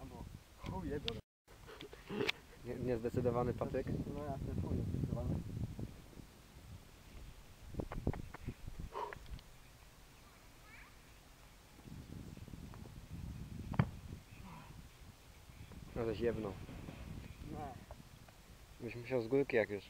Albo chuje. Nie, niezdecydowany Patryk? No jasne, chuje zdecydowany. No to ziewno. Nie. Byś musiał z górki jak już.